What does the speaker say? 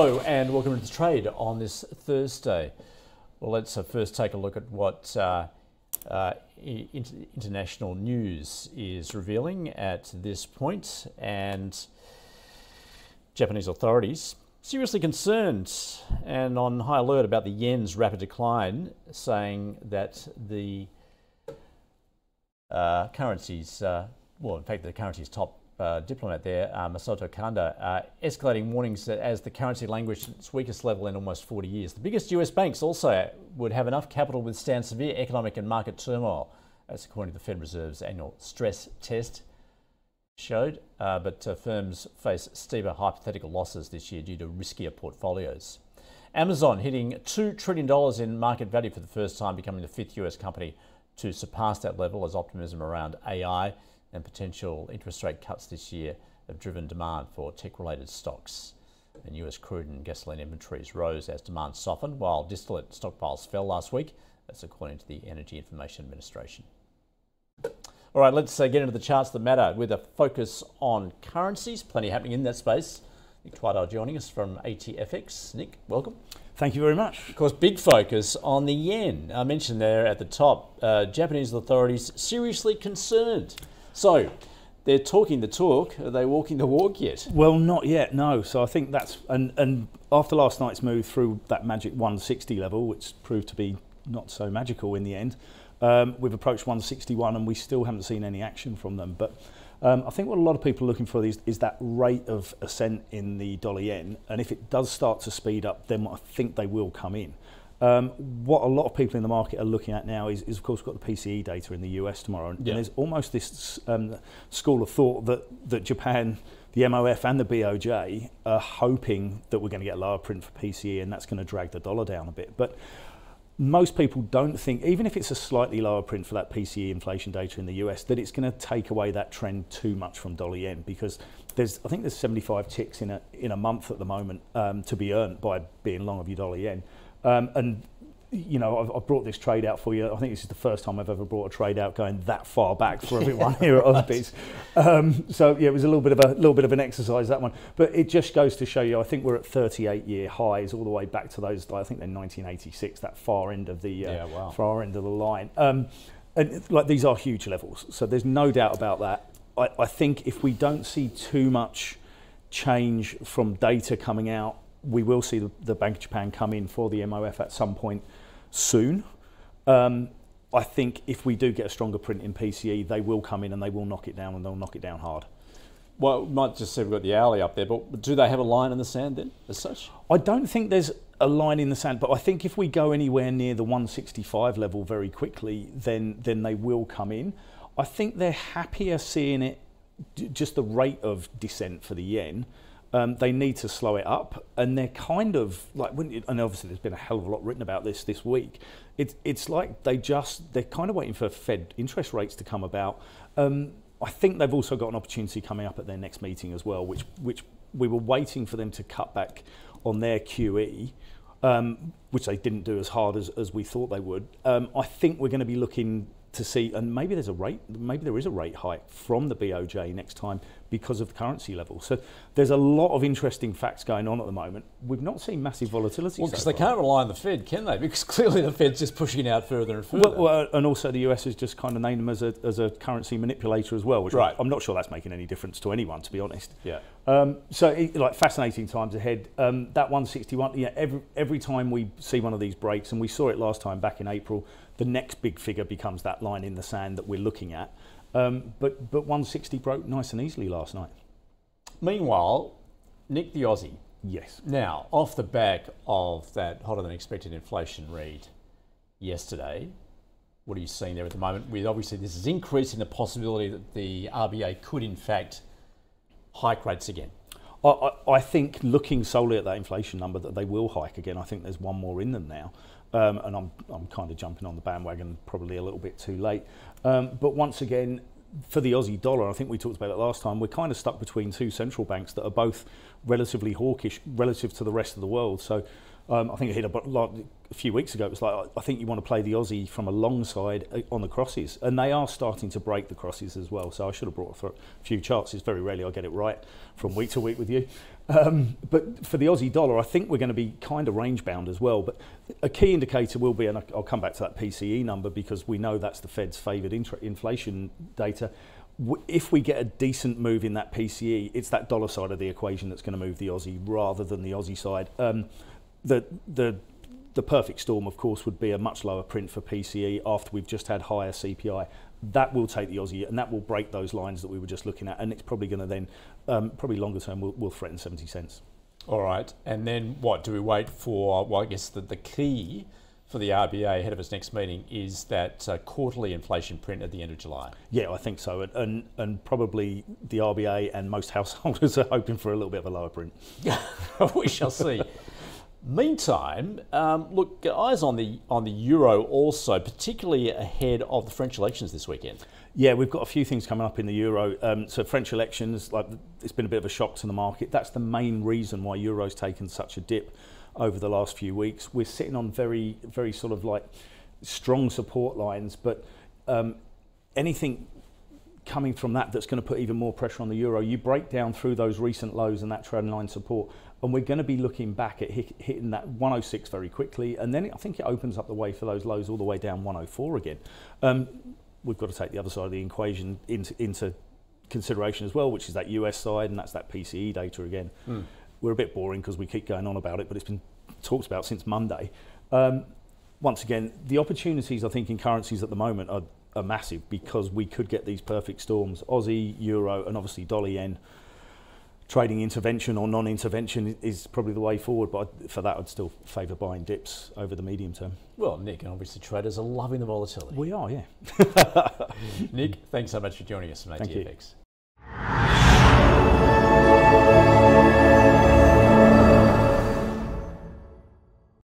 Hello and welcome to the trade on this Thursday. Well, let's uh, first take a look at what uh, uh, international news is revealing at this point. and Japanese authorities seriously concerned and on high alert about the yen's rapid decline, saying that the uh, currency's, uh, well, in fact, the currency's top uh, diplomat there, uh, Masato Kanda, uh, escalating warnings that as the currency languished its weakest level in almost 40 years. The biggest US banks also would have enough capital to withstand severe economic and market turmoil, as according to the Fed Reserve's annual stress test showed. Uh, but uh, firms face steeper hypothetical losses this year due to riskier portfolios. Amazon hitting $2 trillion in market value for the first time, becoming the fifth US company to surpass that level as optimism around AI and potential interest rate cuts this year have driven demand for tech-related stocks. And US crude and gasoline inventories rose as demand softened, while distillate stockpiles fell last week. That's according to the Energy Information Administration. All right, let's uh, get into the charts that matter with a focus on currencies. Plenty happening in that space. Nick Twidale joining us from ATFX. Nick, welcome. Thank you very much. Of course, big focus on the yen. I mentioned there at the top, uh, Japanese authorities seriously concerned so they're talking the talk. Are they walking the walk yet? Well, not yet. No. So I think that's and and after last night's move through that magic 160 level, which proved to be not so magical in the end, um, we've approached 161 and we still haven't seen any action from them. But um, I think what a lot of people are looking for is, is that rate of ascent in the dollar yen, and if it does start to speed up, then I think they will come in. Um, what a lot of people in the market are looking at now is, is of course, we've got the PCE data in the US tomorrow. And, yeah. and there's almost this um, school of thought that, that Japan, the MOF, and the BOJ are hoping that we're going to get a lower print for PCE and that's going to drag the dollar down a bit. But most people don't think, even if it's a slightly lower print for that PCE inflation data in the US, that it's going to take away that trend too much from dollar yen because there's, I think there's 75 ticks in a, in a month at the moment um, to be earned by being long of your dollar yen. Um, and you know, I've, I've, brought this trade out for you. I think this is the first time I've ever brought a trade out going that far back for everyone yeah, here at Ausbiz. Um, so yeah, it was a little bit of a little bit of an exercise that one, but it just goes to show you. I think we're at 38 year highs all the way back to those. I think they're 1986, that far end of the uh, yeah, wow. far end of the line. Um, and like these are huge levels, so there's no doubt about that. I, I think if we don't see too much change from data coming out we will see the, the, Bank of Japan come in for the MOF at some point soon. Um, I think if we do get a stronger print in PCE, they will come in and they will knock it down and they'll knock it down hard. Well, we might just say we've got the hourly up there, but do they have a line in the sand then, as such? I don't think there's a line in the sand, but I think if we go anywhere near the 165 level very quickly, then then they will come in. I think they're happier seeing it, just the rate of descent for the yen, um, they need to slow it up. And they're kind of like, it, and obviously there's been a hell of a lot written about this this week. It, it's like they just, they're kind of waiting for Fed interest rates to come about. Um, I think they've also got an opportunity coming up at their next meeting as well, which, which we were waiting for them to cut back on their QE. Um, which they didn't do as hard as, as we thought they would. Um, I think we're going to be looking to see, and maybe there's a rate, maybe there is a rate hike from the BOJ next time because of the currency level. So there's a lot of interesting facts going on at the moment. We've not seen massive volatility. Well, because so they can't rely on the Fed, can they? Because clearly the Fed's just pushing out further and further. Well, well, and also the US has just kind of named them as a, as a currency manipulator as well, which right. I'm not sure that's making any difference to anyone, to be honest. Yeah. Um, so it, like fascinating times ahead. Um, that 161, yeah, every, every time we see one of these breaks, and we saw it last time back in April, the next big figure becomes that line in the sand that we're looking at. Um, but, but 160 broke nice and easily last night. Meanwhile, Nick the Aussie. Yes. Now, off the back of that hotter than expected inflation read yesterday, what are you seeing there at the moment? With obviously this is increasing the possibility that the RBA could in fact hike rates again. I, I, think looking solely at that inflation number that they will hike again. I think there's one more in them now, um, and I'm I'm kind of jumping on the bandwagon probably a little bit too late. Um, but once again, for the Aussie dollar, I think we talked about it last time, we're kind of stuck between two central banks that are both relatively hawkish relative to the rest of the world. So Um, I think I hit a, a few weeks ago. It was like I think you want to play the Aussie from a long side uh, on the crosses, and they are starting to break the crosses as well. So I should have brought a few charts. It's very rarely I get it right from week to week with you. Um, but for the Aussie dollar, I think we're going to be kind of range bound as well. But a key indicator will be, and I'll come back to that PCE number because we know that's the Fed's favoured inflation data if we get a decent move in that PCE, it's that dollar side of the equation that's going to move the Aussie rather than the Aussie side. Um, the the the perfect storm, of course, would be a much lower print for PCE after we've just had higher CPI. That will take the Aussie and that will break those lines that we were just looking at, and it's probably going to then, um, probably longer term, will, will threaten 70 cents. All right, and then what? Do we wait for? Well, I guess the, the key for the RBA ahead of its next meeting is that uh, quarterly inflation print at the end of July. Yeah, I think so, and, and, and probably the RBA and most householders are hoping for a little bit of a lower print. we shall see. Meantime, um, look, eyes on the on the euro also, particularly ahead of the French elections this weekend. Yeah, we've got a few things coming up in the euro. Um, so French elections, like it's been a bit of a shock to the market. That's the main reason why euro's taken such a dip over the last few weeks. We're sitting on very, very sort of like strong support lines, but um, anything coming from that that's going to put even more pressure on the euro. You break down through those recent lows and that trend line support, and we're going to be looking back at hit, hitting that 106 very quickly, and then it, I think it opens up the way for those lows all the way down 104 again. Um, we've got to take the other side of the equation into, into consideration as well, which is that US side, and that's that PCE data again. Mm we're a bit boring because we keep going on about it, but it's been talked about since Monday. Um, once again, the opportunities I think in currencies at the moment are, are massive because we could get these perfect storms: Aussie, Euro, and obviously dollar yen. Trading intervention or non-intervention is probably the way forward, but for that, I'd still favour buying dips over the medium term. Well, Nick, and obviously traders are loving the volatility. We are, yeah. Nick, thanks so much for joining us from ATFX.